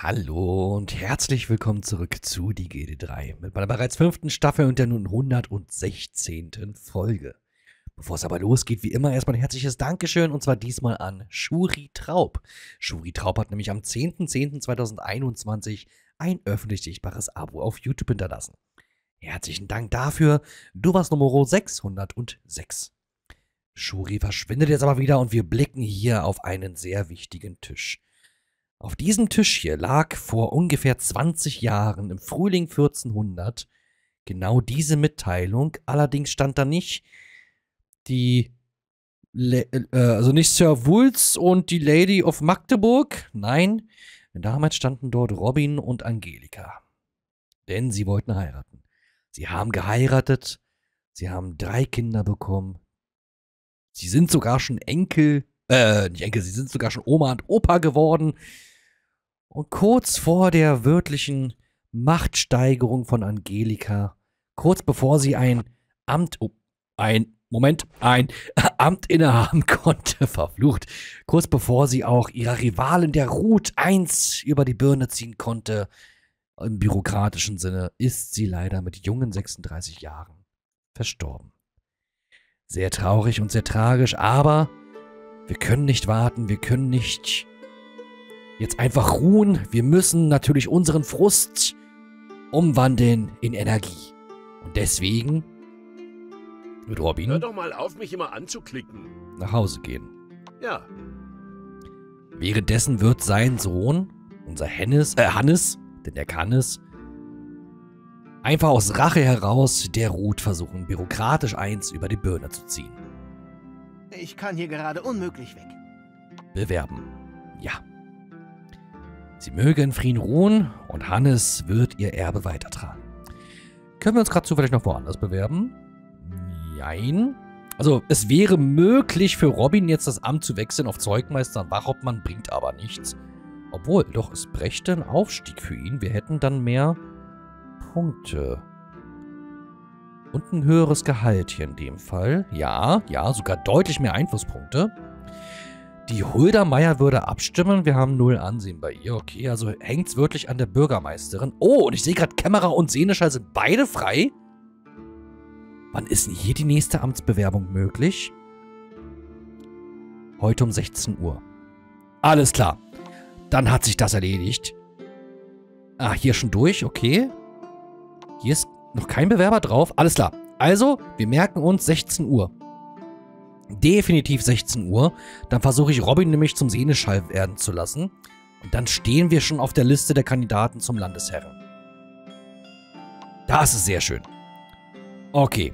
Hallo und herzlich willkommen zurück zu die GD3 mit meiner bereits fünften Staffel und der nun 116. Folge. Bevor es aber losgeht, wie immer erstmal ein herzliches Dankeschön und zwar diesmal an Shuri Traub. Shuri Traub hat nämlich am 10.10.2021 ein öffentlich sichtbares Abo auf YouTube hinterlassen. Herzlichen Dank dafür. Du warst Nummer 606. Shuri verschwindet jetzt aber wieder und wir blicken hier auf einen sehr wichtigen Tisch. Auf diesem Tisch hier lag vor ungefähr 20 Jahren im Frühling 1400 genau diese Mitteilung. Allerdings stand da nicht die, Le äh, also nicht Sir Wulz und die Lady of Magdeburg. Nein, damals standen dort Robin und Angelika. Denn sie wollten heiraten. Sie haben geheiratet. Sie haben drei Kinder bekommen. Sie sind sogar schon Enkel, äh, nicht Enkel, sie sind sogar schon Oma und Opa geworden. Und kurz vor der wörtlichen Machtsteigerung von Angelika, kurz bevor sie ein Amt, oh, ein, Moment, ein Amt innehaben konnte, verflucht, kurz bevor sie auch ihrer Rivalin der Ruth 1 über die Birne ziehen konnte, im bürokratischen Sinne, ist sie leider mit jungen 36 Jahren verstorben. Sehr traurig und sehr tragisch, aber wir können nicht warten, wir können nicht jetzt einfach ruhen. Wir müssen natürlich unseren Frust umwandeln in Energie. Und deswegen wird Robin Hör doch mal auf, mich immer anzuklicken. nach Hause gehen. Ja, Währenddessen wird sein Sohn, unser Hennes, äh, Hannes, denn der kann es, einfach aus Rache heraus der Ruth versuchen, bürokratisch eins über die Birne zu ziehen. Ich kann hier gerade unmöglich weg. bewerben. Ja. Sie möge in Frieden ruhen und Hannes wird ihr Erbe weitertragen. Können wir uns gerade zufällig noch woanders bewerben? Nein. Also, es wäre möglich für Robin jetzt das Amt zu wechseln auf Zeugmeister und Wachhauptmann, bringt aber nichts. Obwohl, doch, es brächte einen Aufstieg für ihn. Wir hätten dann mehr Punkte. Und ein höheres Gehalt hier in dem Fall. Ja, ja, sogar deutlich mehr Einflusspunkte. Die Hulda Meier würde abstimmen. Wir haben null Ansehen bei ihr. Okay, also hängt es wirklich an der Bürgermeisterin. Oh, und ich sehe gerade, Kämmerer und Seneschall sind beide frei. Wann ist denn hier die nächste Amtsbewerbung möglich? Heute um 16 Uhr. Alles klar. Dann hat sich das erledigt. Ah, hier schon durch, okay. Hier ist noch kein Bewerber drauf. Alles klar. Also, wir merken uns 16 Uhr. Definitiv 16 Uhr. Dann versuche ich Robin nämlich zum Seneschall werden zu lassen. Und dann stehen wir schon auf der Liste der Kandidaten zum Landesherren. Das ist sehr schön. Okay.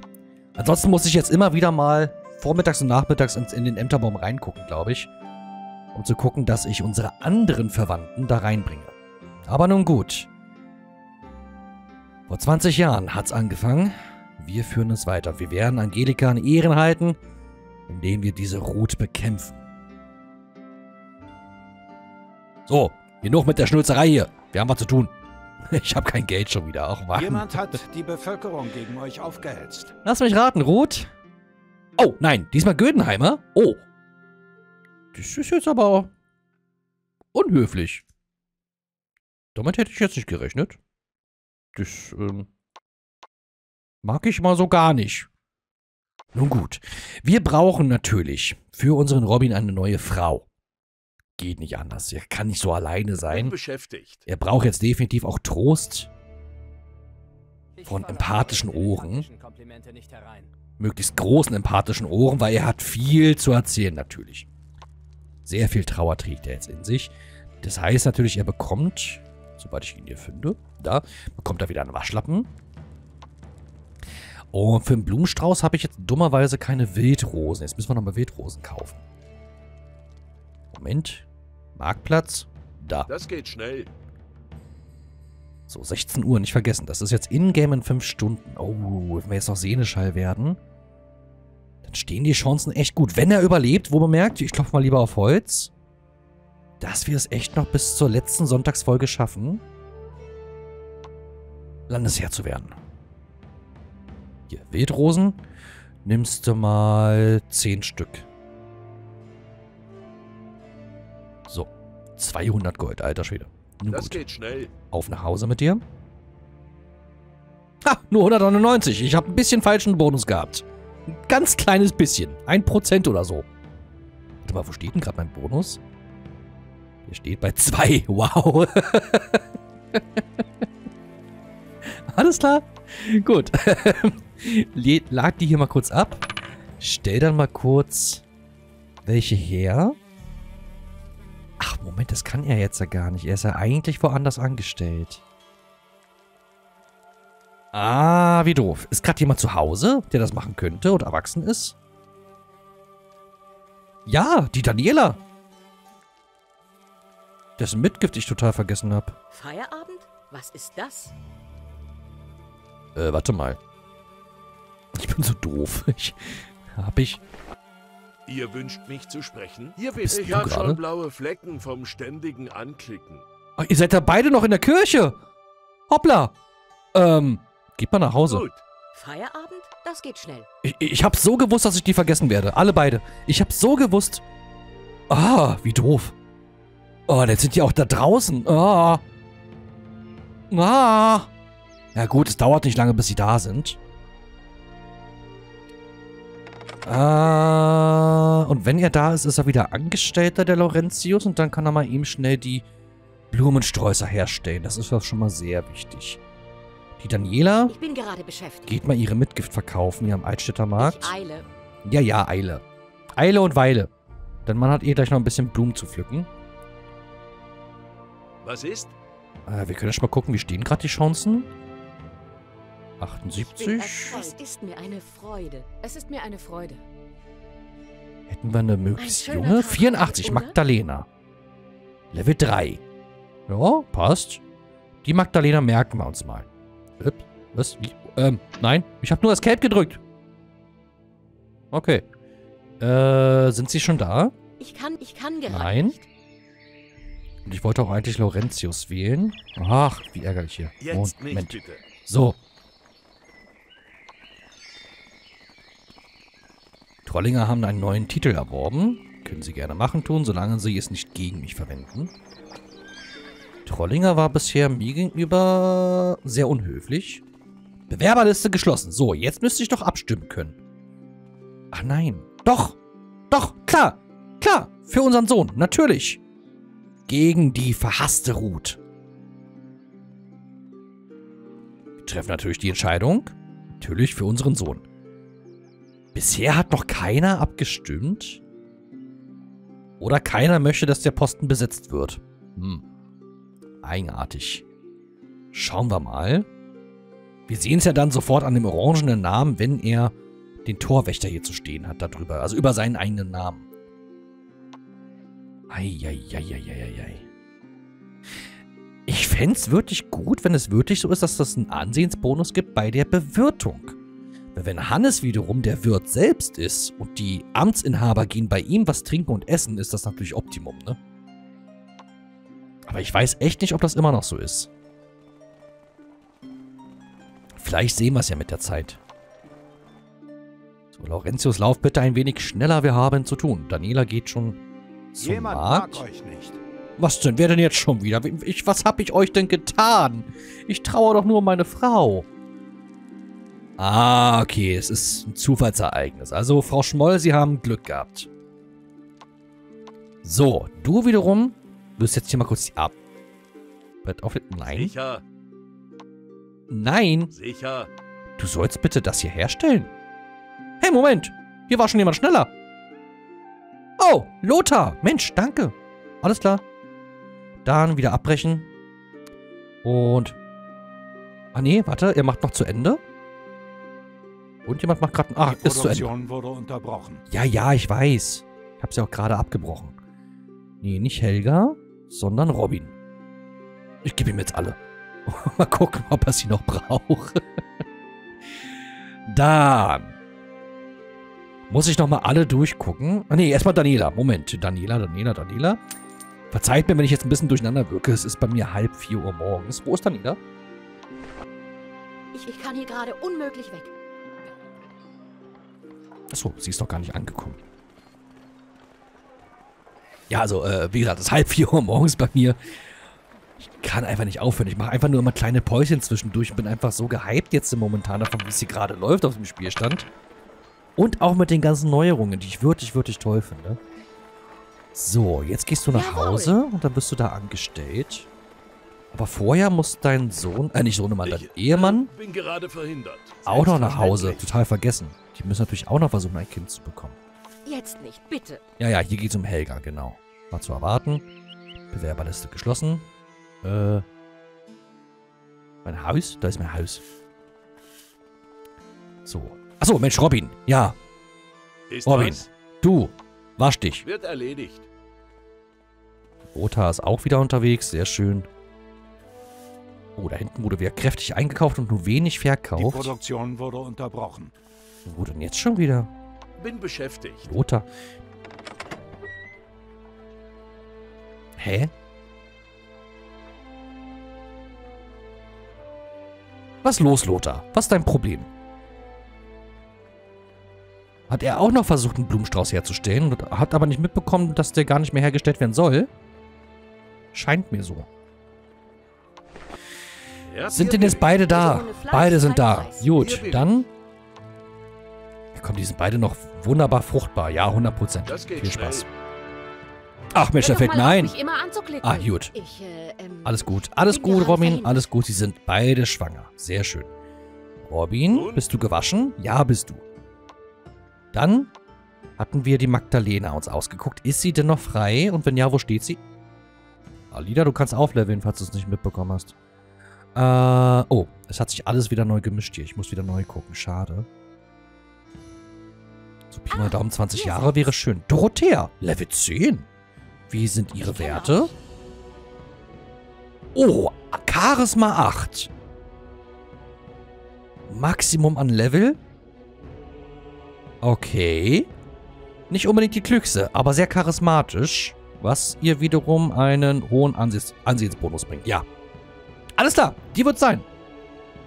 Ansonsten muss ich jetzt immer wieder mal vormittags und nachmittags in den Ämterbaum reingucken, glaube ich. Um zu gucken, dass ich unsere anderen Verwandten da reinbringe. Aber nun gut. Vor 20 Jahren hat's angefangen. Wir führen es weiter. Wir werden Angelika in Ehren halten, indem wir diese Ruth bekämpfen. So, genug mit der Schnulzerei hier. Wir haben was zu tun. Ich habe kein Geld schon wieder. Ach, Mann. Jemand hat die Bevölkerung gegen euch aufgehetzt. Lass mich raten, Ruth. Oh, nein, diesmal Gödenheimer. Oh. Das ist jetzt aber unhöflich. Damit hätte ich jetzt nicht gerechnet. Das, ähm, mag ich mal so gar nicht. Nun gut. Wir brauchen natürlich für unseren Robin eine neue Frau. Geht nicht anders. Er kann nicht so alleine sein. beschäftigt. Er braucht jetzt definitiv auch Trost. Von empathischen Ohren. möglichst großen empathischen Ohren, weil er hat viel zu erzählen natürlich. Sehr viel Trauer trägt er jetzt in sich. Das heißt natürlich, er bekommt, sobald ich ihn hier finde, da, bekommt er wieder einen Waschlappen. Und für einen Blumenstrauß habe ich jetzt dummerweise keine Wildrosen. Jetzt müssen wir nochmal Wildrosen kaufen. Moment. Marktplatz. Da. Das geht schnell. So, 16 Uhr, nicht vergessen. Das ist jetzt in-game in 5 Stunden. Oh, wenn wir jetzt noch Seneschall werden, dann stehen die Chancen echt gut. Wenn er überlebt, wo man merkt, ich klopfe mal lieber auf Holz, dass wir es echt noch bis zur letzten Sonntagsfolge schaffen, Landesherr zu werden. Hier, Wildrosen. Nimmst du mal 10 Stück. So, 200 Gold, alter Schwede. Nun Das gut. geht schnell. Auf nach Hause mit dir. Ha, nur 199. Ich habe ein bisschen falschen Bonus gehabt. Ein ganz kleines bisschen. Ein Prozent oder so. Warte mal, wo steht denn gerade mein Bonus? Hier steht bei 2. Wow. Alles klar? Gut. Lag die hier mal kurz ab. Stell dann mal kurz welche her. Ach, Moment, das kann er jetzt ja gar nicht. Er ist ja eigentlich woanders angestellt. Ah, wie doof. Ist gerade jemand zu Hause, der das machen könnte und erwachsen ist? Ja, die Daniela. Dessen Mitgift ich total vergessen habe. Feierabend? Was ist das? Äh, warte mal. Ich bin so doof. Ich, hab ich... Ihr wünscht mich zu sprechen? Hier bist ich habe gerade? schon blaue Flecken vom ständigen Anklicken. Ah, ihr seid da beide noch in der Kirche. Hoppla. Ähm, geht mal nach Hause. Gut. Feierabend? Das geht schnell. Ich, ich hab so gewusst, dass ich die vergessen werde. Alle beide. Ich hab so gewusst. Ah, wie doof. Oh, jetzt sind die auch da draußen. Ah. Ah. Ja gut, es dauert nicht lange, bis sie da sind. Ah, und wenn er da ist, ist er wieder Angestellter der Laurentius und dann kann er mal ihm schnell die Blumensträußer herstellen. Das ist doch schon mal sehr wichtig. Die Daniela Ich bin gerade beschäftigt. geht mal ihre Mitgift verkaufen hier am Altstädter Markt. Ich eile. Ja, ja, Eile. Eile und Weile. Denn man hat ihr gleich noch ein bisschen Blumen zu pflücken. Was ist? Äh, wir können schon mal gucken, wie stehen gerade die Chancen? Ich bin 78. erfreut. Es ist mir eine Freude. Es ist mir eine Freude. Hätten wir eine möglichst schöner junge? Tag 84, heute, oder? Magdalena. Level 3. Ja, passt. Die Magdalena merken wir uns mal. Ups, Was? Wie? Ähm, nein. Ich habe nur Escape gedrückt. Okay. Äh, sind sie schon da? Ich kann, ich kann gerade Nein. nicht. Und ich wollte auch eigentlich Laurentius wählen. Ach, wie ärgerlich hier. Jetzt nicht, Moment. bitte. So. Trollinger haben einen neuen Titel erworben. Können sie gerne machen tun, solange sie es nicht gegen mich verwenden. Trollinger war bisher mir gegenüber sehr unhöflich. Bewerberliste geschlossen. So, jetzt müsste ich doch abstimmen können. Ach nein. Doch. Doch, klar. Klar. Für unseren Sohn. Natürlich. Gegen die verhasste Ruth. Wir treffen natürlich die Entscheidung. Natürlich für unseren Sohn. Bisher hat noch keiner abgestimmt. Oder keiner möchte, dass der Posten besetzt wird. Hm. Eigenartig. Schauen wir mal. Wir sehen es ja dann sofort an dem orangenen Namen, wenn er den Torwächter hier zu stehen hat darüber. Also über seinen eigenen Namen. Eieieiei. Ich fände es wirklich gut, wenn es wirklich so ist, dass das einen Ansehensbonus gibt bei der Bewirtung. Wenn Hannes wiederum der Wirt selbst ist und die Amtsinhaber gehen bei ihm was trinken und essen, ist das natürlich Optimum, ne? Aber ich weiß echt nicht, ob das immer noch so ist. Vielleicht sehen wir es ja mit der Zeit. So, Laurentius, lauf bitte ein wenig schneller, wir haben zu tun. Daniela geht schon zum Jemand Markt. mag euch nicht. Was denn? Wer denn jetzt schon wieder? Ich, was hab ich euch denn getan? Ich traue doch nur um meine Frau. Ah, okay. Es ist ein Zufallsereignis. Also, Frau Schmoll, Sie haben Glück gehabt. So, du wiederum wirst jetzt hier mal kurz die Ab... Brett auf... Nein. Sicher, Nein. sicher. Du sollst bitte das hier herstellen. Hey, Moment. Hier war schon jemand schneller. Oh, Lothar. Mensch, danke. Alles klar. Dann wieder abbrechen. Und... Ah, nee, warte. Er macht noch zu Ende. Und jemand macht gerade... Ah, Die ist zu Ende. Produktion wurde unterbrochen. Ja, ja, ich weiß. Ich hab's ja auch gerade abgebrochen. Nee, nicht Helga, sondern Robin. Ich gebe ihm jetzt alle. Mal gucken, ob er sie noch braucht. Dann muss ich noch mal alle durchgucken. Ah, nee, erstmal Daniela. Moment. Daniela, Daniela, Daniela. Verzeiht mir, wenn ich jetzt ein bisschen durcheinander wirke. Es ist bei mir halb vier Uhr morgens. Wo ist Daniela? Ich, ich kann hier gerade unmöglich weg. Achso, sie ist noch gar nicht angekommen. Ja, also, äh, wie gesagt, es ist halb vier Uhr morgens bei mir. Ich kann einfach nicht aufhören. Ich mache einfach nur immer kleine Päuschen zwischendurch und bin einfach so gehypt jetzt im Momentan davon, wie es hier gerade läuft auf dem Spielstand. Und auch mit den ganzen Neuerungen, die ich wirklich, wirklich toll finde. So, jetzt gehst du nach Jawohl. Hause und dann bist du da angestellt. Aber vorher muss dein Sohn, äh nicht Sohnemann, dein Ich, Ehemann bin gerade verhindert. auch noch nach Hause. Total vergessen. Die müssen natürlich auch noch versuchen, ein Kind zu bekommen. Jetzt nicht, bitte. Ja, ja, hier geht's um Helga, genau. War zu erwarten. Bewerberliste geschlossen. Äh. Mein Haus? Da ist mein Haus. So. Achso, Mensch, Robin. Ja, Ist Robin. was? du. Wasch dich. Wird erledigt. Rota ist auch wieder unterwegs. Sehr schön. Oh, da hinten wurde wieder kräftig eingekauft und nur wenig Die verkauft. Produktion wurde unterbrochen. Wo denn jetzt schon wieder? Bin beschäftigt. Lothar. Hä? Was los, Lothar? Was ist dein Problem? Hat er auch noch versucht, einen Blumenstrauß herzustellen und hat aber nicht mitbekommen, dass der gar nicht mehr hergestellt werden soll? Scheint mir so. Sind denn jetzt beide da? Beide sind da. Gut, dann... Ja, komm, die sind beide noch wunderbar fruchtbar. Ja, 100%. Das geht Viel Spaß. Ach, Mensch, da fällt mir ein. mich immer anzuklicken. Ah, gut. Ich, äh, ähm, Alles gut. Alles gut, Robin. Alles gut. Sie sind beide schwanger. Sehr schön. Robin, Und? bist du gewaschen? Ja, bist du. Dann hatten wir die Magdalena uns ausgeguckt. Ist sie denn noch frei? Und wenn ja, wo steht sie? Alida, du kannst aufleveln, falls du es nicht mitbekommen hast. Äh, oh, es hat sich alles wieder neu gemischt hier. Ich muss wieder neu gucken. Schade. So Pi mal Ah, Daumen 20 hier Jahre wäre schön. Dorothea, Level 10. Wie sind ihre kenne Werte? Oh, Charisma 8. Maximum an Level? Okay. Nicht unbedingt die klügste, aber sehr charismatisch. Was ihr wiederum einen hohen Ansehens Ansehensbonus bringt. Ja. Alles klar, die wird sein.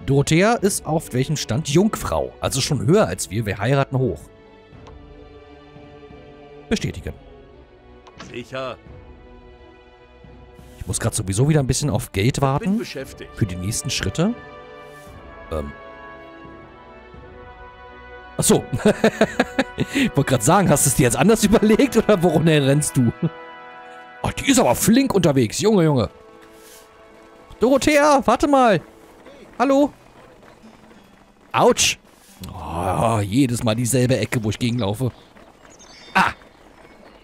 Dorothea ist auf welchem Stand? Jungfrau. Also schon höher als wir. Wir heiraten hoch. Bestätigen. Sicher. Ich muss gerade sowieso wieder ein bisschen auf Geld Bin warten. beschäftigt. Für die nächsten Schritte? Ähm. Ach so. ich wollte gerade sagen, hast du es dir jetzt anders überlegt oder worum rennst du? Oh, die ist aber flink unterwegs. Junge, Junge. Dorothea, warte mal. Hallo? Autsch. Oh, jedes Mal dieselbe Ecke, wo ich gegenlaufe. Ah.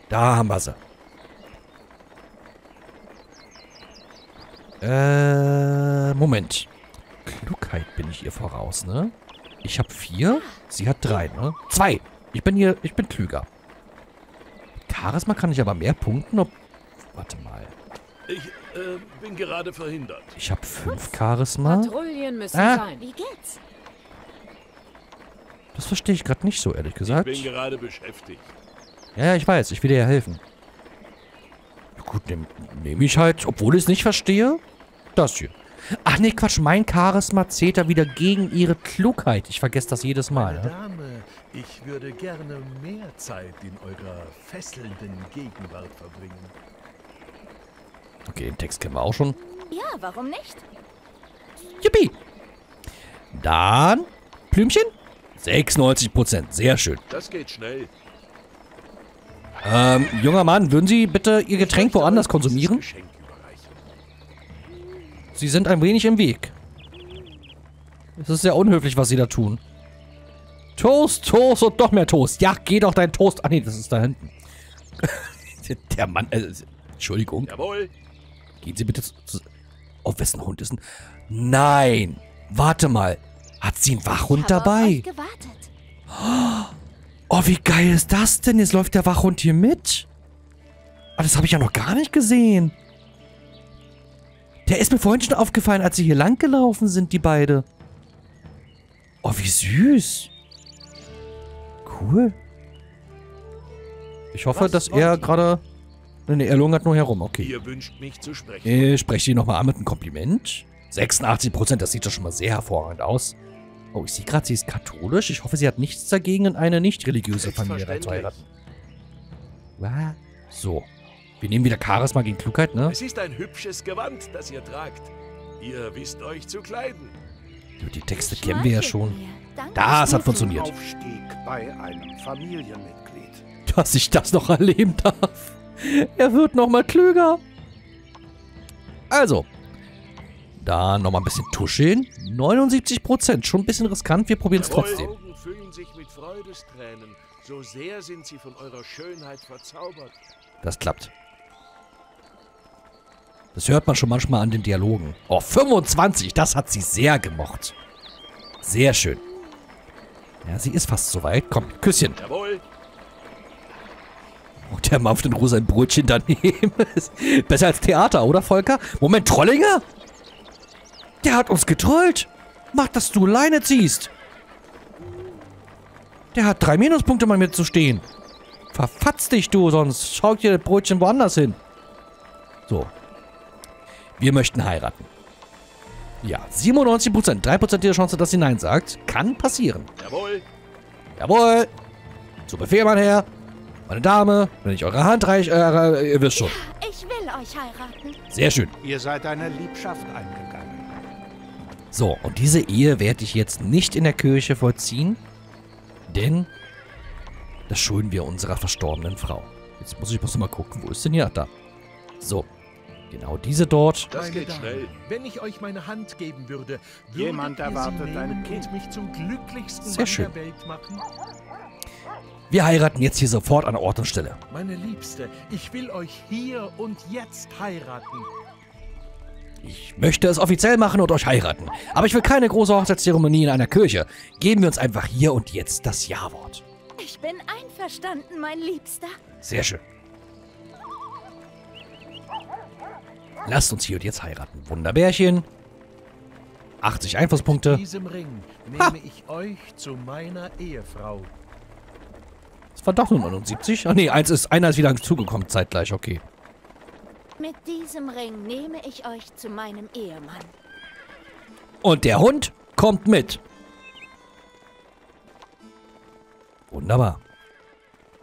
Da haben wir sie. Äh, Moment. Klugheit bin ich ihr voraus, ne? Ich habe vier, sie hat drei, ne? Zwei. Ich bin hier, ich bin klüger. Charisma kann ich aber mehr punkten, ob... Warte mal. Ich äh, bin gerade verhindert. Ich habe fünf Charisma. Patrouillen müssen Ah. sein. Wie geht's? Das verstehe ich gerade nicht so, ehrlich Ich gesagt. bin gerade beschäftigt. Ja, ja, ich weiß. Ich will dir ja helfen. Gut, nehme nehm ich halt, obwohl ich es nicht verstehe, das hier. Ach nee, Quatsch. Mein Charisma zählt da wieder gegen ihre Klugheit. Ich vergesse das jedes Mal, Meine ne? Dame, ich würde gerne mehr Zeit in eurer fesselnden Gegenwart verbringen. Okay, den Text kennen wir auch schon. Ja, warum nicht? Yippie! Dann, Blümchen? 96%, sehr schön. Das geht schnell. Ähm, junger Mann, würden Sie bitte Ihr Getränk woanders konsumieren? Sie sind ein wenig im Weg. Es ist sehr unhöflich, was Sie da tun. Toast, Toast und noch mehr Toast. Ja, geh doch dein Toast. Ah nee, das ist da hinten. Der Mann, äh, Entschuldigung. Jawohl. Gehen Sie bitte zu... zu auf wessen Hund ist denn... Nein! Warte mal. Hat sie einen Wachhund Habe auf dabei? euch gewartet. Oh, wie geil ist das denn? Jetzt läuft der Wachhund hier mit. Ah, das habe ich ja noch gar nicht gesehen. Der ist mir vorhin schon aufgefallen, als sie hier lang gelaufen sind, die beide. Oh, wie süß. Cool. Ich hoffe, Was dass er gerade... Nee, nee, er lungert nur herum. Okay. Ihr wünscht mich zu sprechen. Ich spreche ihn nochmal an mit einem Kompliment. 86%, das sieht doch schon mal sehr hervorragend aus. Oh, ich sehe gerade, sie ist katholisch. Ich hoffe, sie hat nichts dagegen, in eine nicht religiöse Familie reinzuheiraten. Was? So. Wir nehmen wieder Charisma gegen Klugheit, ne? Es ist ein hübsches Gewand, das ihr tragt. Ihr wisst euch zu kleiden. Die Texte kennen wir ja schon. Das hat funktioniert. Aufstieg bei einem Familienmitglied. Dass ich das noch erleben darf. Er wird noch mal klüger. Also. Da noch mal ein bisschen tuscheln. 79%. Schon ein bisschen riskant. Wir probieren es trotzdem. Augen füllen sich mit Freudestränen. So sehr sind sie von eurer Schönheit verzaubert. Das klappt. Das hört man schon manchmal an den Dialogen. Oh, 25. Das hat sie sehr gemocht. Sehr schön. Ja, sie ist fast soweit. Komm, Küsschen. Jawohl, Oh, der mampft in Ruhe sein Brötchen daneben. Besser als Theater, oder, Volker? Moment, Trollinger? Der hat uns getrollt. Mach, dass du Leine ziehst. Der hat drei Minuspunkte mal mitzustehen. Verfatz dich, du, sonst schau dir das Brötchen woanders hin. So. Wir möchten heiraten. Ja, 97%. 3% der Chance, dass sie Nein sagt. Kann passieren. jawohl. Jawohl. Zu Befehl, mein Herr. Meine Dame, wenn ich eure Hand reich, äh, ihr wisst schon. Ich will euch heiraten. Sehr schön. Ihr seid einer Liebschaft eingegangen. So, und diese Ehe werde ich jetzt nicht in der Kirche vollziehen, denn das schulden wir unserer verstorbenen Frau. Jetzt muss ich bloß mal gucken, wo ist denn hier? Da. So, genau diese dort. Das geht schnell. Wenn ich euch meine Hand geben würde, würdet Jemand ihr erwartet sie ein Kind. mich zum glücklichsten Sehr Mann schön. der Welt machen? Wir heiraten jetzt hier sofort an Ort und Stelle. Meine Liebste, ich will euch hier und jetzt heiraten. Ich möchte es offiziell machen und euch heiraten. Aber ich will keine große Hochzeitszeremonie in einer Kirche. Geben wir uns einfach hier und jetzt das Ja-Wort. Ich bin einverstanden, mein Liebster. Sehr schön. Lasst uns hier und jetzt heiraten. Wunderbärchen. 80 Einflusspunkte. Mit diesem Ring nehme ich euch zu meiner Ehefrau. War doch nur 79. Ach nee, eins ist, einer ist wieder hinzugekommen zeitgleich. Okay. Mit diesem Ring nehme ich euch zu meinem Ehemann. Und der Hund kommt mit. Wunderbar.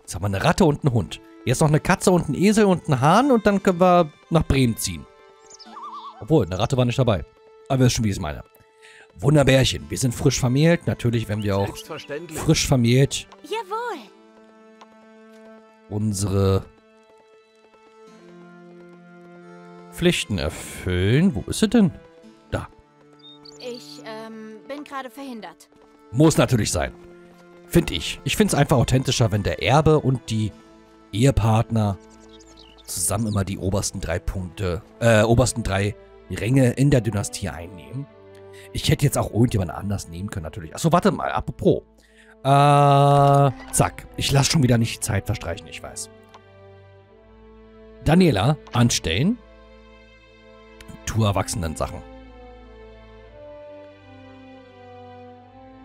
Jetzt haben wir eine Ratte und einen Hund. Jetzt noch eine Katze und einen Esel und einen Hahn und dann können wir nach Bremen ziehen. Obwohl, eine Ratte war nicht dabei. Aber ihr wisst schon, wie ich es meine. Wunderbärchen. Wir sind frisch vermählt. Natürlich, wenn wir auch Selbstverständlich. frisch vermählt Jawohl. Unsere Pflichten erfüllen. Wo ist sie denn? Da. Ich ähm, bin gerade verhindert. Muss natürlich sein. Finde ich. Ich finde es einfach authentischer, wenn der Erbe und die Ehepartner zusammen immer die obersten drei Punkte, äh, obersten drei Ränge in der Dynastie einnehmen. Ich hätte jetzt auch irgendjemand anders nehmen können, natürlich. Achso, warte mal, apropos. Äh, zack. Ich lasse schon wieder nicht die Zeit verstreichen, ich weiß. Daniela anstellen. Tu Erwachsenen-Sachen.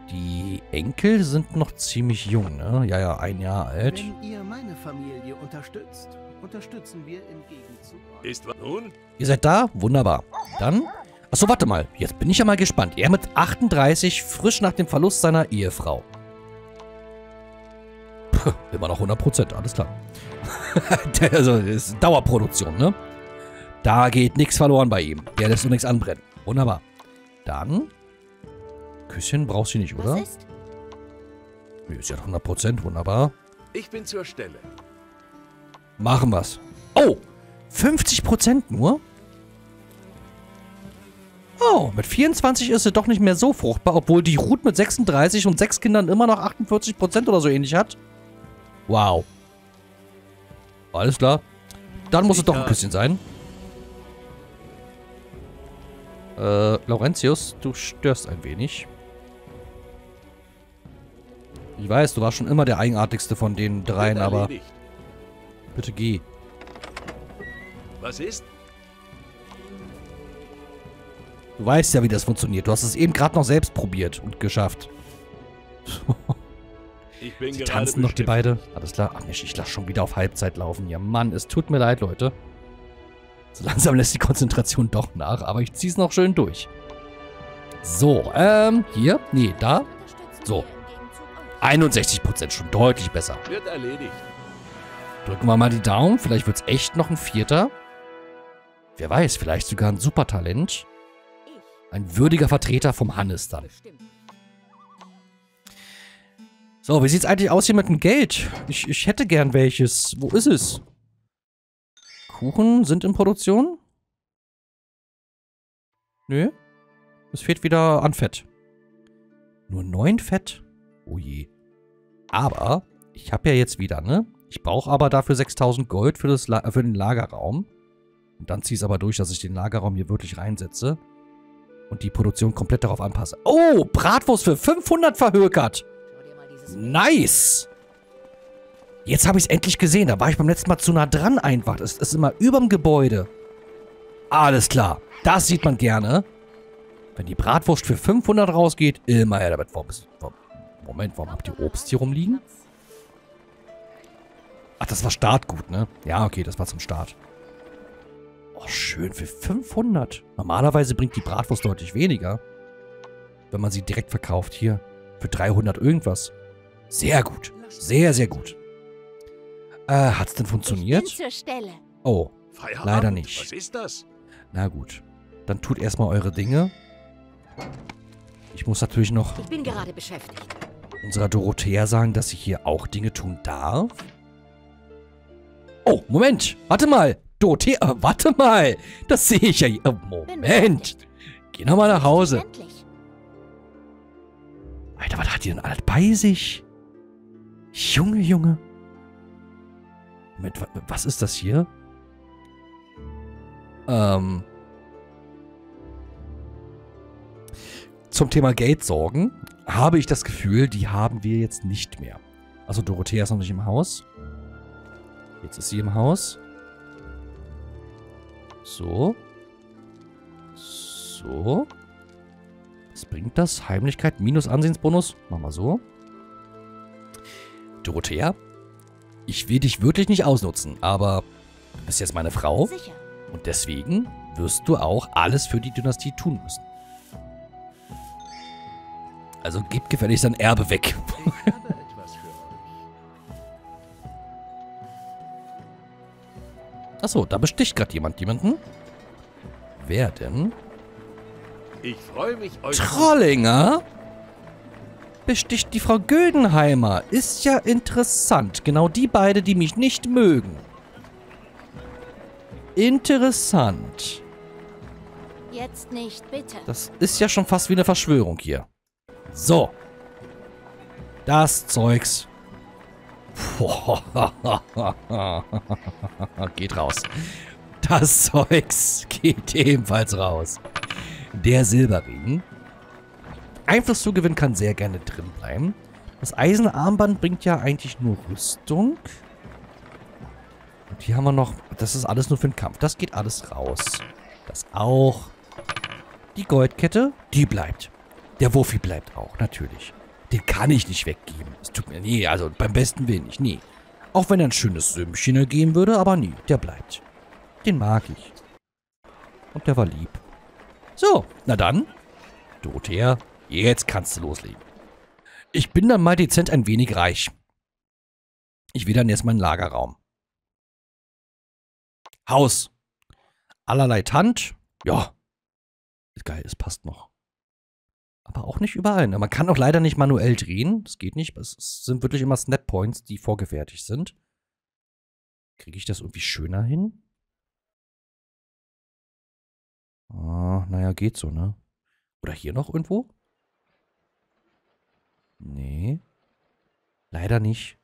Die Enkel sind noch ziemlich jung, ne? Ja, ja, ein Jahr alt. Wenn ihr meine Familie unterstützt, unterstützen wir im Gegenzug. Ist was nun? Ihr seid da? Wunderbar. Dann. Achso, warte mal. Jetzt bin ich ja mal gespannt. Er mit 38, frisch nach dem Verlust seiner Ehefrau. Immer noch 100%, alles klar. Also, das ist Dauerproduktion, ne? Da geht nichts verloren bei ihm. Der lässt nur nichts anbrennen. Wunderbar. Dann. Küsschen brauchst du nicht, oder? Was ist? Nee, ist ja 100%, wunderbar. Ich bin zur Stelle. Machen wir's. Oh, 50% nur? Oh, mit 24 ist sie doch nicht mehr so fruchtbar, obwohl die Ruth mit 36 und sechs Kindern immer noch 48% oder so ähnlich hat. Wow. Alles klar. Dann muss es doch ein. Küsschen sein. Äh, Laurentius, du störst ein wenig. Ich weiß, du warst schon immer der eigenartigste von den dreien, aber bitte geh. Was ist? Du weißt ja, wie das funktioniert. Du hast es eben gerade noch selbst probiert und geschafft. Sie tanzen noch die beschäftigt. beide. Alles klar. Ach Mensch, ich lasse schon wieder auf Halbzeit laufen. Ja, Mann, es tut mir leid, Leute. So langsam lässt die Konzentration doch nach, aber ich zieh's noch schön durch. So, ähm, hier? Nee, da? So. wir im Gegenzug euch. 61% schon deutlich besser. Wird erledigt. Drücken wir mal die Daumen. Vielleicht wird es echt noch ein Vierter. Wer weiß, vielleicht sogar ein Supertalent. Ein würdiger Vertreter vom Hannes dann. So, wie sieht's eigentlich aus hier mit dem Geld? Ich, ich hätte gern welches. Wo ist es? Kuchen sind in Produktion? Nö. Es fehlt wieder an Fett. Nur neun Fett? Oh je. Aber, ich habe ja jetzt wieder, ne? Ich brauche aber dafür 6000 Gold für, das für den Lagerraum. Und dann ziehe ich es aber durch, dass ich den Lagerraum hier wirklich reinsetze. Und die Produktion komplett darauf anpasse. Oh, Bratwurst für 500 verhökert. Nice. Jetzt habe ich es endlich gesehen. Da war ich beim letzten Mal zu nah dran einfach. Das ist immer überm Gebäude. Alles klar. Das sieht man gerne. Wenn die Bratwurst für 500 rausgeht, immer her damit. Moment, warum habt ihr Obst hier rumliegen? Ach, das war Startgut, ne? Ja, okay, das war zum Start. Oh, schön, für 500. Normalerweise bringt die Bratwurst deutlich weniger. Wenn man sie direkt verkauft. Hier, für 300 irgendwas. Sehr gut. Sehr, sehr gut. Äh, hat's denn funktioniert? Ich bin zur Stelle. Oh, Feierabend? Leider nicht. Was ist das? na gut. Dann tut erstmal eure Dinge. Ich muss natürlich noch Ich bin gerade beschäftigt. unserer Dorothea sagen, dass sie hier auch Dinge tun darf. Oh, Moment. Warte mal. Dorothea, äh, warte mal. Das sehe ich ja hier. Äh, Moment. Geh nochmal nach Hause. Alter, was hat die denn alles bei sich? Junge, Junge. Wa- was ist das hier? Ähm. Zum Thema Geldsorgen habe ich das Gefühl, die haben wir jetzt nicht mehr. Also Dorothea ist noch nicht im Haus. Jetzt ist sie im Haus. So. So. Was bringt das? Heimlichkeit minus Ansehensbonus? Machen wir so. Dorothea, ich will dich wirklich nicht ausnutzen, aber du bist jetzt meine Frau Sicher. und deswegen wirst du auch alles für die Dynastie tun müssen. Also gib gefälligst dein Erbe weg. Achso, da besticht gerade jemand jemanden. Wer denn? Ich freue mich, euch... Trollinger? Besticht die Frau Güldenheimer. Ist ja interessant. Genau die beide, die mich nicht mögen. Interessant. Jetzt nicht, bitte. Das ist ja schon fast wie eine Verschwörung hier. So. Das Zeugs. geht raus. Das Zeugs geht ebenfalls raus. Der Silberring. Einflusszugewinn kann sehr gerne drin bleiben. Das Eisenarmband bringt ja eigentlich nur Rüstung. Und hier haben wir noch... Das ist alles nur für den Kampf. Das geht alles raus. Das auch. Die Goldkette, die bleibt. Der Wurfi bleibt auch, natürlich. Den kann ich nicht weggeben. Es tut mir... Nee, also beim besten Willen nicht. Nee. Auch wenn er ein schönes Sümmchen ergeben würde, aber nee, der bleibt. Den mag ich. Und der war lieb. So, na dann. Dorothea, jetzt kannst du loslegen. Ich bin dann mal dezent ein wenig reich. Ich will dann erstmal einen Lagerraum. Haus. Allerlei Tant. Ja. Ist geil, es passt noch. Aber auch nicht überall. ne? Man kann auch leider nicht manuell drehen. Das geht nicht. Es sind wirklich immer Snap-Points, die vorgefertigt sind. Kriege ich das irgendwie schöner hin? Ah, naja, geht so, ne? Oder hier noch irgendwo? Nee. Leider nicht.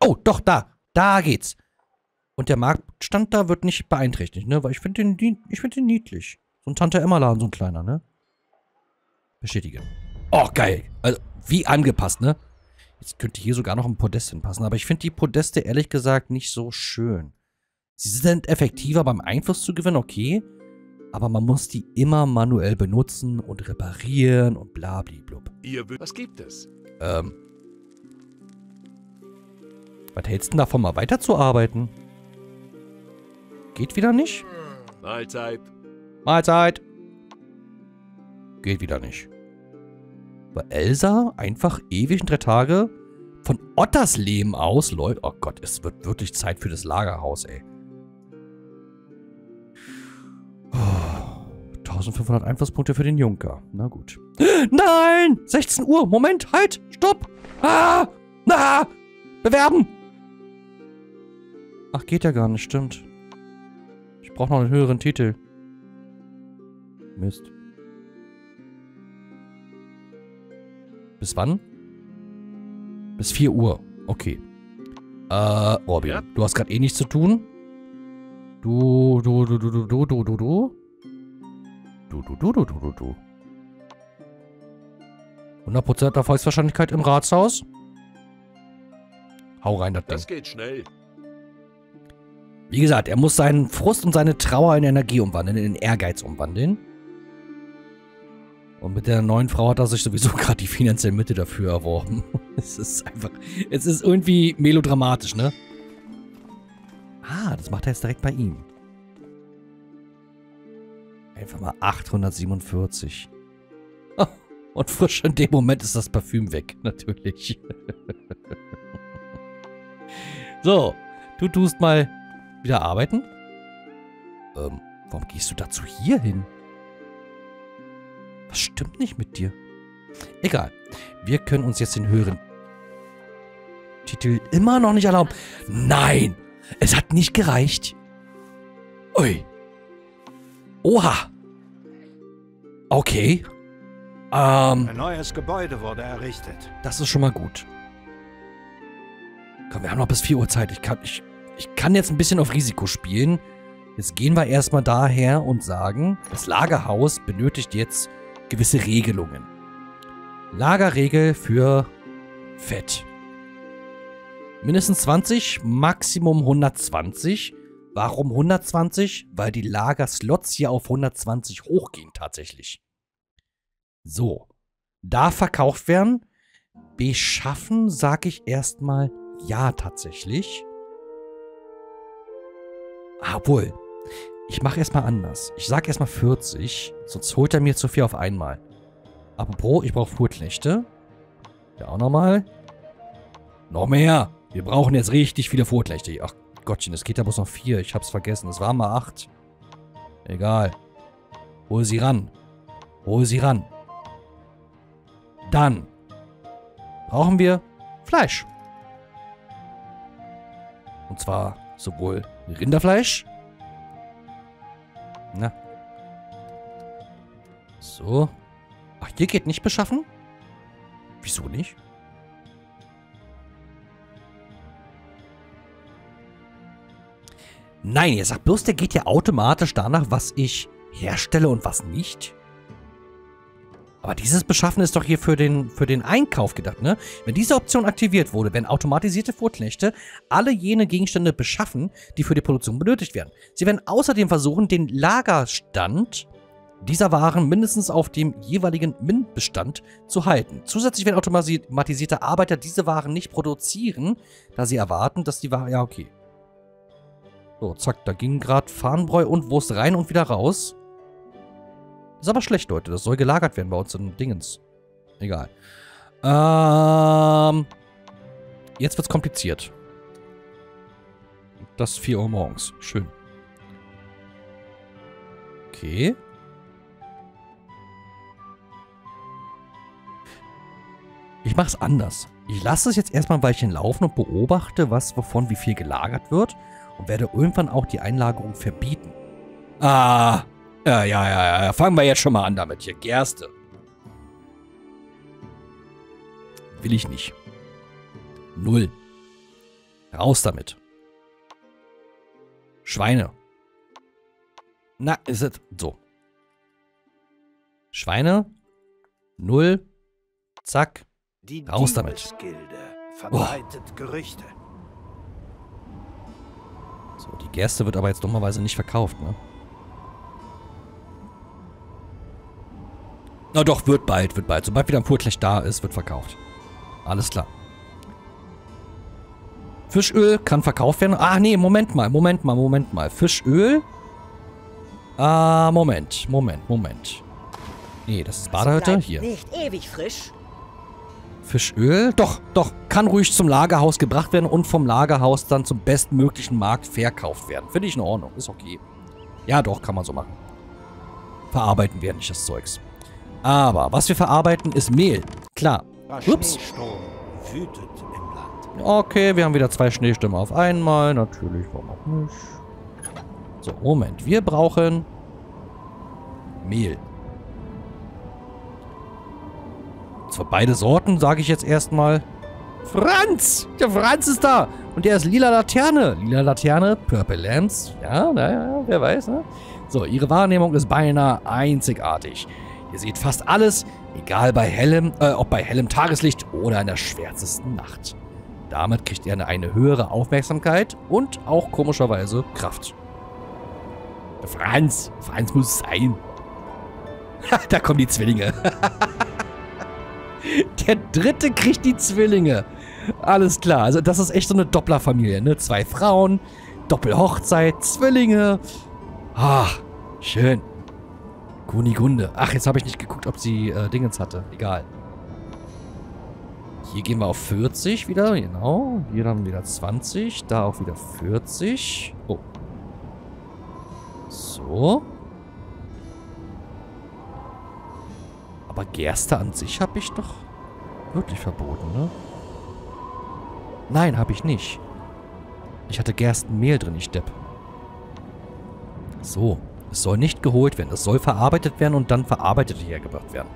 Oh, doch, da. Da geht's. Und der Marktstand da wird nicht beeinträchtigt, ne? Weil ich finde den, find den niedlich. So ein Tante-Emma-Laden, so ein kleiner, ne? Bestätige. Oh, geil. Also, wie angepasst, ne? Jetzt könnte hier sogar noch ein Podest hinpassen. Aber ich finde die Podeste ehrlich gesagt nicht so schön. Sie sind effektiver beim Einfluss zu gewinnen, okay. Aber man muss die immer manuell benutzen und reparieren und blablablub. Ihr wü- Was gibt es? Ähm. Was hältst du denn davon, mal weiterzuarbeiten? Geht wieder nicht? Mahlzeit. Mahlzeit. Geht wieder nicht. War Elsa einfach ewig in drei Tage Von Ottersleben aus, Leute. Oh Gott, es wird wirklich Zeit für das Lagerhaus, ey. 1500 Einflusspunkte für den Junker. Na gut. Nein! 16 Uhr. Moment, halt! Stopp! Ah! Na! Bewerben! Ach, geht ja gar nicht, stimmt. Ich brauche noch einen höheren Titel. Mist. Bis wann? Bis 4 Uhr. Okay. Äh, Robin, Ja? du hast gerade eh nichts zu tun. Du, du, du, du, du, du, du, du, du. Du, du, du, du, du, du, du. 100% Erfolgswahrscheinlichkeit im Ratshaus. Hau rein, das Ding. Das geht schnell. Wie gesagt, er muss seinen Frust und seine Trauer in Energie umwandeln, in Ehrgeiz umwandeln. Und mit der neuen Frau hat er sich sowieso gerade die finanzielle Mitte dafür erworben. Es ist einfach, es ist irgendwie melodramatisch, ne? Ah, das macht er jetzt direkt bei ihm. Einfach mal 847. Oh, und frisch in dem Moment ist das Parfüm weg, natürlich. so, du tust mal wieder arbeiten? Ähm, warum gehst du dazu hier hin? Was stimmt nicht mit dir? Egal. Wir können uns jetzt den höheren Titel immer noch nicht erlauben. Nein! Es hat nicht gereicht. Ui. Oha. Okay. Ähm, Ein neues Gebäude wurde errichtet. das ist schon mal gut. Komm, wir haben noch bis 4 Uhr Zeit. Ich kann, ich, ich kann jetzt ein bisschen auf Risiko spielen. Jetzt gehen wir erstmal daher und sagen, das Lagerhaus benötigt jetzt gewisse Regelungen. Lagerregel für Fett. Mindestens 20, Maximum 120. Warum 120? Weil die Lagerslots hier auf 120 hochgehen tatsächlich. So. Darf verkauft werden. Beschaffen sage ich erstmal ja tatsächlich. Obwohl, ich mache erstmal anders. Ich sage erstmal 40, sonst holt er mir zu viel auf einmal. Apropos, ich brauche Furtknechte. Ja, auch nochmal. Noch mehr. Wir brauchen jetzt richtig viele Furtknechte. Ach Gottchen, es geht ja bloß noch vier. Ich hab's vergessen. Es waren mal acht. Egal. Hol sie ran. Hol sie ran. Dann brauchen wir Fleisch. Und zwar sowohl Rinderfleisch. Na. So. Ach, hier geht nicht beschaffen? Wieso nicht? Nein, ihr sagt bloß, der geht ja automatisch danach, was ich herstelle und was nicht. Aber dieses Beschaffen ist doch hier für den, für den Einkauf gedacht, ne? Wenn diese Option aktiviert wurde, werden automatisierte Vorknechte alle jene Gegenstände beschaffen, die für die Produktion benötigt werden. Sie werden außerdem versuchen, den Lagerstand dieser Waren mindestens auf dem jeweiligen Min-Bestand zu halten. Zusätzlich werden automatisierte Arbeiter diese Waren nicht produzieren, da sie erwarten, dass die Ware... Ja, okay. So, zack, da ging gerade Farnbräu und Wurst rein und wieder raus. Ist aber schlecht, Leute. Das soll gelagert werden bei uns in Dingens. Egal. Ähm. Jetzt wird's kompliziert. Das ist 4 Uhr morgens. Schön. Okay. Ich mach's anders. Ich lasse es jetzt erstmal ein Weilchen laufen und beobachte, was wovon wie viel gelagert wird und werde irgendwann auch die Einlagerung verbieten. Ah, ja, ja, ja, ja. Fangen wir jetzt schon mal an damit hier. Gerste. Will ich nicht. Null. Raus damit. Schweine. Na, ist es so. Schweine. Null. Zack. Die Raus damit. Verbreitet Gerüchte. So, die Gerste wird aber jetzt dummerweise nicht verkauft, ne? Na doch, wird bald, wird bald. Sobald wieder ein Purklech da ist, wird verkauft. Alles klar. Fischöl kann verkauft werden. Ah, nee, Moment mal, Moment mal, Moment mal. Fischöl? Ah, Moment, Moment, Moment. Nee, das ist Badehütte. Hier. Nicht ewig frisch. Fischöl? Doch, doch. Kann ruhig zum Lagerhaus gebracht werden und vom Lagerhaus dann zum bestmöglichen Markt verkauft werden. Finde ich in Ordnung. Ist okay. Ja, doch, kann man so machen. Verarbeiten wir nicht das Zeugs. Aber was wir verarbeiten, ist Mehl. Klar. Ups. Schneesturm wütet im Land. Okay, wir haben wieder zwei Schneestürme auf einmal. Natürlich, warum auch nicht. So, Moment. Wir brauchen Mehl. Zwar beide Sorten, sage ich jetzt erstmal. Franz! Der Franz ist da! Und der ist lila Laterne. Lila Laterne, Purple Lamps. Ja, naja, wer weiß, ne? So, ihre Wahrnehmung ist beinahe einzigartig. Ihr seht fast alles, egal bei hellem, äh, ob bei hellem Tageslicht oder in der schwärzesten Nacht. Damit kriegt ihr eine, höhere Aufmerksamkeit und auch komischerweise Kraft. Franz, Franz muss sein. da kommen die Zwillinge. Der dritte kriegt die Zwillinge. Alles klar. Also das ist echt so eine Dopplerfamilie, ne? Zwei Frauen, Doppelhochzeit, Zwillinge. Ah, schön. Kunigunde. Ach, jetzt habe ich nicht geguckt, ob sie äh, Dingens hatte. Egal. Hier gehen wir auf 40 wieder, genau. Hier wir wieder 20. Da auch wieder 40. Oh. So. Aber Gerste an sich habe ich doch wirklich verboten, ne? Nein, habe ich nicht. Ich hatte Gerstenmehl drin, ich Depp. So. Es soll nicht geholt werden. Es soll verarbeitet werden und dann verarbeitet hergebracht werden.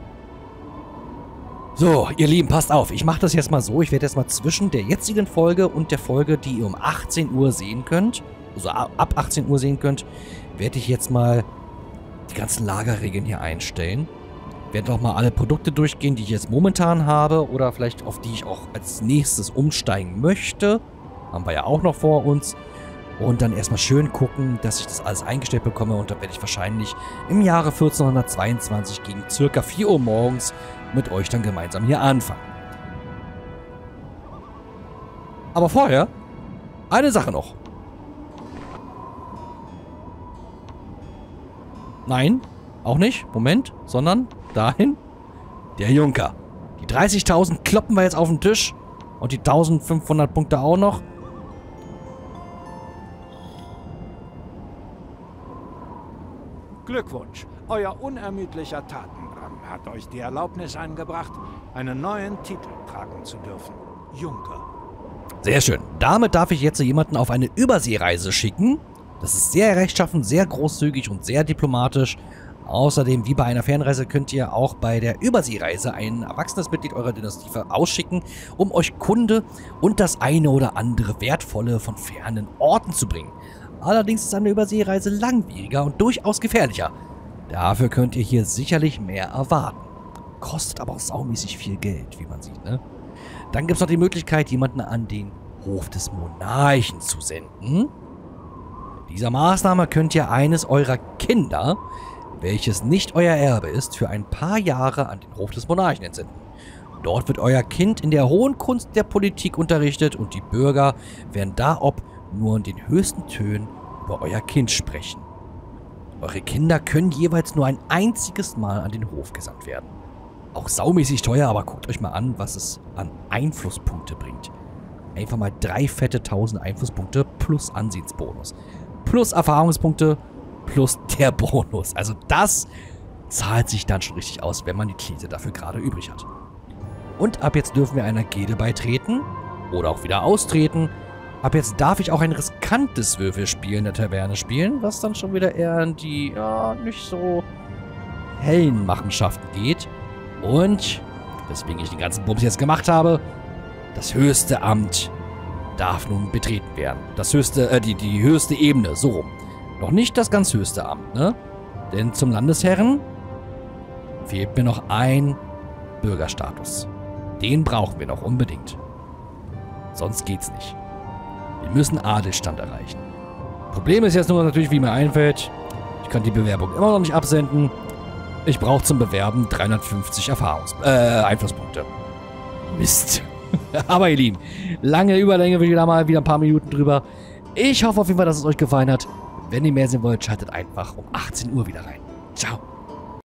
So, ihr Lieben, passt auf. Ich mache das jetzt mal so. Ich werde jetzt mal zwischen der jetzigen Folge und der Folge, die ihr um 18 Uhr sehen könnt, also ab 18 Uhr sehen könnt, werde ich jetzt mal die ganzen Lagerregeln hier einstellen. Werde auch mal alle Produkte durchgehen, die ich jetzt momentan habe oder vielleicht auf die ich auch als nächstes umsteigen möchte. Haben wir ja auch noch vor uns. Und dann erstmal schön gucken, dass ich das alles eingestellt bekomme. Und dann werde ich wahrscheinlich im Jahre 1422 gegen circa 4 Uhr morgens mit euch dann gemeinsam hier anfangen. Aber vorher eine Sache noch. Nein, auch nicht. Moment, sondern dahin. Der Junker. Die 30.000 kloppen wir jetzt auf den Tisch. Und die 1.500 Punkte auch noch. Glückwunsch. Euer unermüdlicher Tatendrang hat euch die Erlaubnis eingebracht, einen neuen Titel tragen zu dürfen. Junker. Sehr schön. Damit darf ich jetzt jemanden auf eine Überseereise schicken. Das ist sehr rechtschaffen, sehr großzügig und sehr diplomatisch. Außerdem, wie bei einer Fernreise, könnt ihr auch bei der Überseereise ein erwachsenes Mitglied eurer Dynastie ausschicken, um euch Kunde und das eine oder andere Wertvolle von fernen Orten zu bringen. Allerdings ist eine Überseereise langwieriger und durchaus gefährlicher. Dafür könnt ihr hier sicherlich mehr erwarten. Kostet aber auch saumäßig viel Geld, wie man sieht, ne? Dann gibt es noch die Möglichkeit, jemanden an den Hof des Monarchen zu senden. Mit dieser Maßnahme könnt ihr eines eurer Kinder, welches nicht euer Erbe ist, für ein paar Jahre an den Hof des Monarchen entsenden. Dort wird euer Kind in der hohen Kunst der Politik unterrichtet und die Bürger werden da ob nur in den höchsten Tönen über euer Kind sprechen. Eure Kinder können jeweils nur ein einziges Mal an den Hof gesandt werden. Auch saumäßig teuer, aber guckt euch mal an, was es an Einflusspunkte bringt. Einfach mal drei fette tausend Einflusspunkte plus Ansehensbonus. Plus Erfahrungspunkte plus der Bonus. Also das zahlt sich dann schon richtig aus, wenn man die Knete dafür gerade übrig hat. Und ab jetzt dürfen wir einer Gilde beitreten oder auch wieder austreten. Ab jetzt darf ich auch ein riskantes Würfelspiel in der Taverne spielen, was dann schon wieder eher in die, ja, nicht so hellen Machenschaften geht. Und, weswegen ich den ganzen Bums jetzt gemacht habe, das höchste Amt darf nun betreten werden. Das höchste, äh, die, die höchste Ebene, so rum. Noch nicht das ganz höchste Amt, ne? Denn zum Landesherren fehlt mir noch ein Bürgerstatus. Den brauchen wir noch unbedingt. Sonst geht's nicht. Wir müssen Adelstand erreichen. Problem ist jetzt nur natürlich, wie mir einfällt, ich kann die Bewerbung immer noch nicht absenden. Ich brauche zum Bewerben 350 Erfahrungs äh, Einflusspunkte. Mist. Aber ihr Lieben, lange Überlänge, wieder mal wieder ein paar Minuten drüber. Ich hoffe auf jeden Fall, dass es euch gefallen hat. Wenn ihr mehr sehen wollt, schaltet einfach um 18 Uhr wieder rein. Ciao.